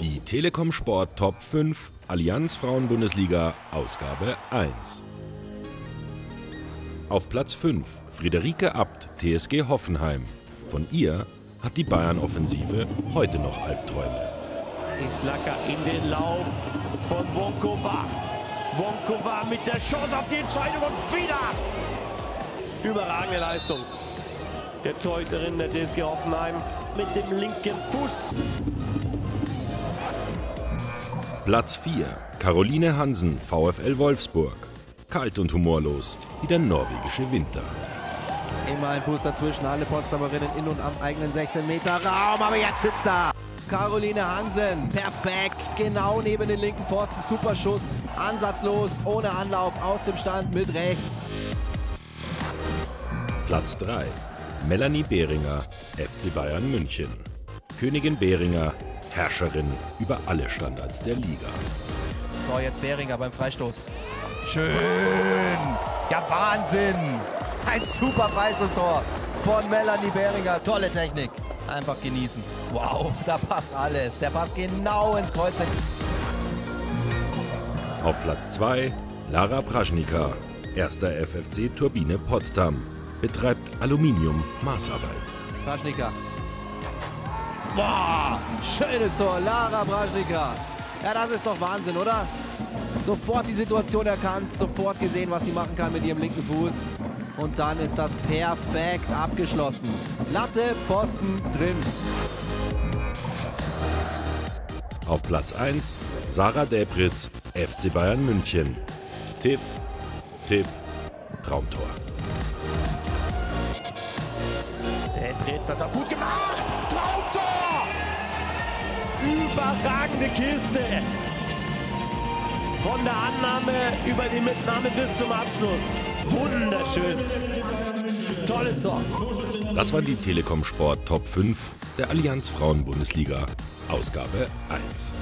Die Telekom Sport Top 5 Allianz Frauen-Bundesliga Ausgabe 1. Auf Platz 5 Friederike Abt, TSG Hoffenheim. Von ihr hat die Bayern-Offensive heute noch Albträume. Islaka in den Lauf von Wonkova. Wonkova mit der Chance auf die Entscheidung und wieder Abt. Überragende Leistung der Torhüterin der TSG Hoffenheim mit dem linken Fuß. Platz 4 Caroline Hansen, VfL Wolfsburg. Kalt und humorlos wie der norwegische Winter. Immer ein Fuß dazwischen, alle Potsdamerinnen in und am eigenen 16 Meter Raum, aber jetzt sitzt da. Caroline Hansen, perfekt, genau neben den linken Pfosten, super Schuss, ansatzlos, ohne Anlauf, aus dem Stand mit rechts. Platz 3 Melanie Behringer, FC Bayern München. Königin Behringer, Herrscherin über alle Standards der Liga. So, jetzt Behringer beim Freistoß. Schön! Ja, Wahnsinn! Ein super Freistoßtor von Melanie Behringer. Tolle Technik. Einfach genießen. Wow, da passt alles. Der passt genau ins Kreuz. Auf Platz 2 Lara Praschnika, erster FFC Turbine Potsdam. Betreibt Aluminium-Maßarbeit. Praschnika. Boah, schönes Tor. Lara Praschnika. Ja, das ist doch Wahnsinn, oder? Sofort die Situation erkannt, sofort gesehen, was sie machen kann mit ihrem linken Fuß. Und dann ist das perfekt abgeschlossen. Latte, Pfosten, drin. Auf Platz 1 Sarah Debritz, FC Bayern München. Tipp, Tipp, Traumtor. Der Dretz, das hat gut gemacht. Traumtor! Überragende Kiste. Von der Annahme über die Mitnahme bis zum Abschluss. Wunderschön. Tolles Tor. Das war die Telekom Sport Top 5 der Allianz Frauen Bundesliga, Ausgabe 1.